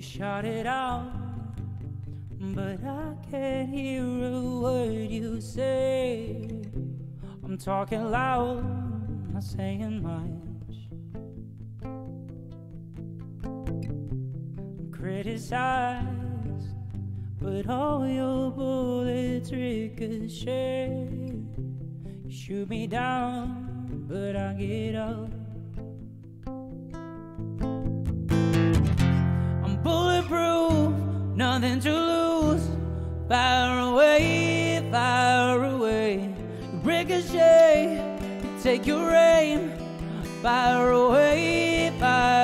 Shout it out, but I can't hear a word you say. I'm talking loud, not saying much. I'm but all your bullets ricochet. You shoot me down, but I get up. I'm bulletproof, nothing to lose. Fire away, fire away. Ricochet, take your aim. Fire away, fire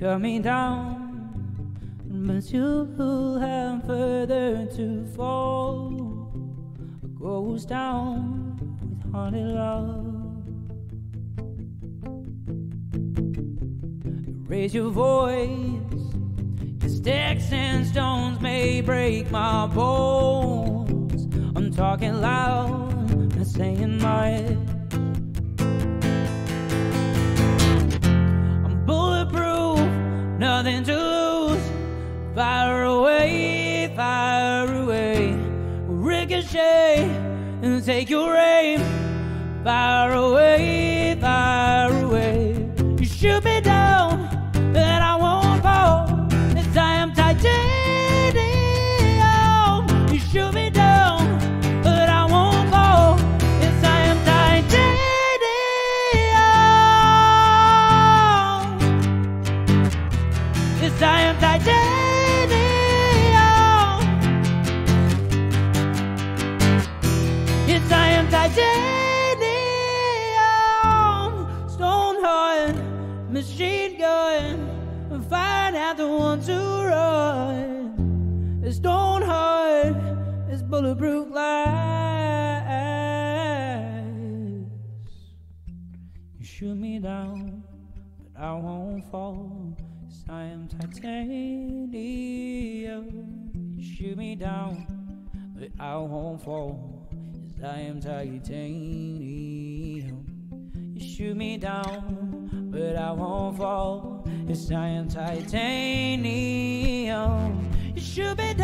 me down, but you have further to fall. A ghost down with haunted love. Raise your voice, your sticks and stones may break my bones. I'm talking loud, not saying much. Nothing to lose. Fire away, fire away. Ricochet, and take your aim. Fire away, fire away. You shoot me down, titanium. Stone heart, machine gun. Find out the one to run. A stone heart is bulletproof glass. You shoot me down, but I won't fall. fall. 'cause I am titanium. You shoot me down, but I won't fall. I am titanium. You shoot me down, but I won't fall. Yes, I am titanium. You shoot me down,